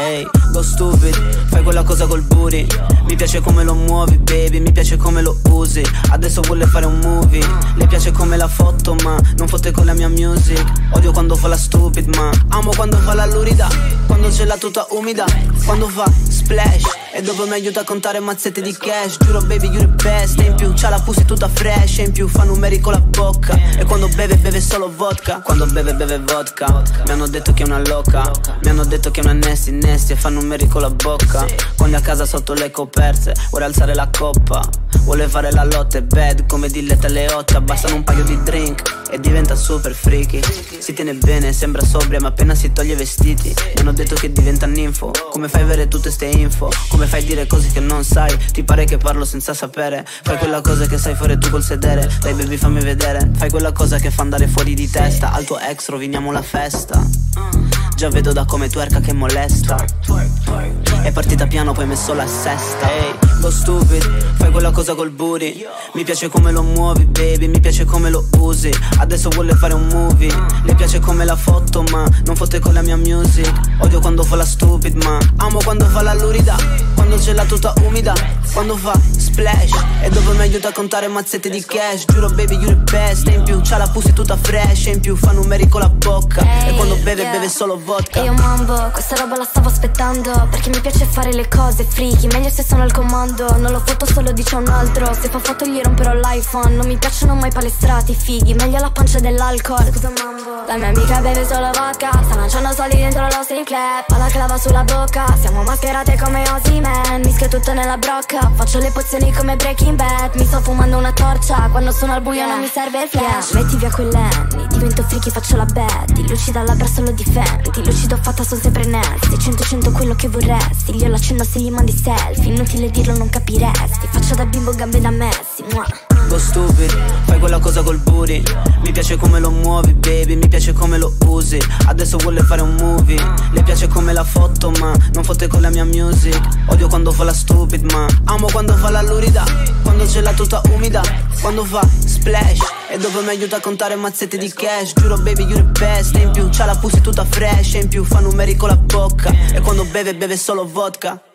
Ehi, go stupid, fai quella cosa col booty. Mi piace come lo muovi, baby, mi piace come lo usi. Adesso vuole fare un movie Le piace come la foto, ma non fotte con la mia music. Odio quando fa la stupid, ma amo quando fa la lurida. Quando c'è la tuta umida Quando fa splash E dopo mi aiuta a contare mazzette di cash. Giuro baby, you the best. E in più c'ha la pussy tutta fresh. E in più fa numeri con la bocca. E quando beve, beve solo vodka. Quando beve, beve vodka. Mi hanno detto che è una loca. Mi hanno detto che è una nasty nasty. E fa numeri con la bocca. Quando a casa sotto le coperte Vuole alzare la coppa. Vuole fare la lotte bad come Dilletta alle 8 Bastano un paio di drink e diventa super freaky. Si tiene bene, sembra sobria ma appena si toglie i vestiti. Mi hanno detto che diventa ninfo. Come fai a avere tutte ste info? Come fai a dire cose che non sai? Ti pare che parlo senza sapere? Fai quella cosa che sai fare tu col sedere. Dai baby fammi vedere. Fai quella cosa che fa andare fuori di testa. Al tuo ex roviniamo la festa. Già vedo da come tuerca che molesta. È partita piano poi messo la sesta Ehi, hey, go stupid Fai quella cosa col booty. Mi piace come lo muovi baby Mi piace come lo usi. Adesso vuole fare un movie. Le piace come la foto ma non fotte con la mia music. Odio quando fa la stupid ma amo quando fa la lurida. Quando c'è la tuta umida Quando fa splash. E dopo mi aiuta a contare mazzette di cash. Giuro baby you the best. E in più c'ha la pussy tutta fresh. E in più fa numeri con la bocca. E quando beve beve solo vodka. E io mambo questa roba la stavo aspettando. Perché mi piace fare le cose freaky. Meglio se sono al comando. Non lo foto solo dice un altro. Se fa foto gli romperò l'iPhone. Non mi piacciono mai palestrati fighi. Meglio la pancia dell'alcol. Scusa mambo. La mia amica beve solo vodka. Sta lanciando soldi dentro lo strip club. Ho la clava sulla bocca. Siamo mascherate come Ozzy Man. Mischio tutto nella brocca Faccio le pozioni come Breaking Bad. Mi sto fumando una torcia. Quando sono al buio non mi serve il flash. Yeah. Metti via quell'anni Divento freaky faccio la bad Lucida dalla braccia lo difendi. Lucido fatta sono sempre nasty. 100 100 quello che vorresti. Io l'accendo se gli mandi selfie. Inutile dirlo non capiresti. Faccio da bimbo gambe da Messi Mua. Go stupid Fai quella cosa col booty. Mi piace come lo muovi baby Mi piace come lo usi. Adesso vuole fare un movie. Le piace come la foto ma non fotte con la mia music. Odio quando fa la stupid ma amo quando fa la lurida. Quando c'è la tuta umida Quando fa splash. E dopo mi aiuta a contare mazzette di cash? Giuro baby you the best. E in più c'ha la pussy tutta fresh. E in più fa numeri con la bocca. E quando beve beve solo vodka